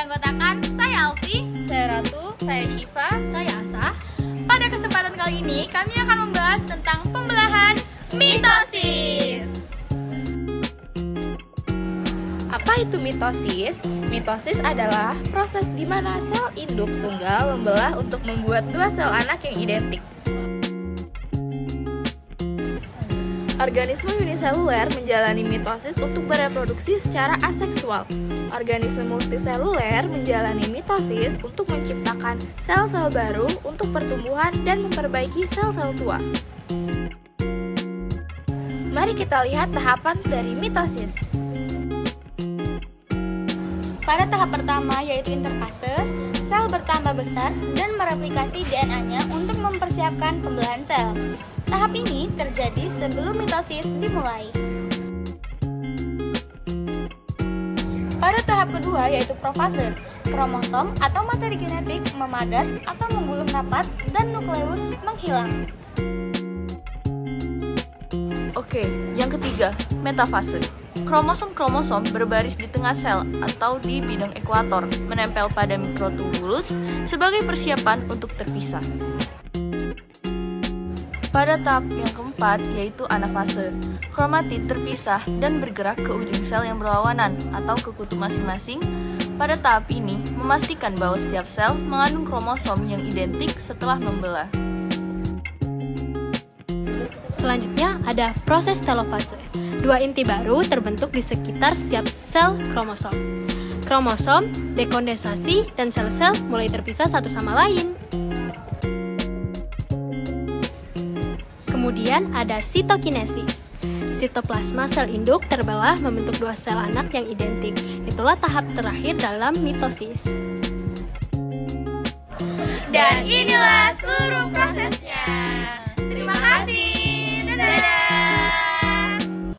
beranggotakan saya Alfi, saya Ratu, saya Syifa, saya Asa. Pada kesempatan kali ini kami akan membahas tentang pembelahan mitosis. Apa itu mitosis? Mitosis adalah proses di mana sel induk tunggal membelah untuk membuat dua sel anak yang identik. Organisme uniseluler menjalani mitosis untuk bereproduksi secara aseksual. Organisme multiseluler menjalani mitosis untuk menciptakan sel-sel baru untuk pertumbuhan dan memperbaiki sel-sel tua. Mari kita lihat tahapan dari mitosis. Pada tahap pertama yaitu interfase, sel bertambah besar dan mereplikasi DNA-nya untuk mempersiapkan pembelahan sel. Tahap ini terjadi sebelum mitosis dimulai. Pada tahap kedua yaitu profase, kromosom atau materi genetik memadat atau menggulung rapat dan nukleus menghilang. Oke, yang ketiga, metafase. Kromosom-kromosom berbaris di tengah sel atau di bidang ekuator, menempel pada mikrotubulus sebagai persiapan untuk terpisah. Pada tahap yang keempat, yaitu anafase, kromatid terpisah dan bergerak ke ujung sel yang berlawanan atau ke kutu masing-masing. Pada tahap ini, memastikan bahwa setiap sel mengandung kromosom yang identik setelah membelah. Selanjutnya ada proses telofase. Dua inti baru terbentuk di sekitar setiap sel kromosom. Kromosom, dekondensasi, dan sel-sel mulai terpisah satu sama lain. Kemudian ada sitokinesis. Sitoplasma sel induk terbelah membentuk dua sel anak yang identik. Itulah tahap terakhir dalam mitosis. Dan inilah seluruh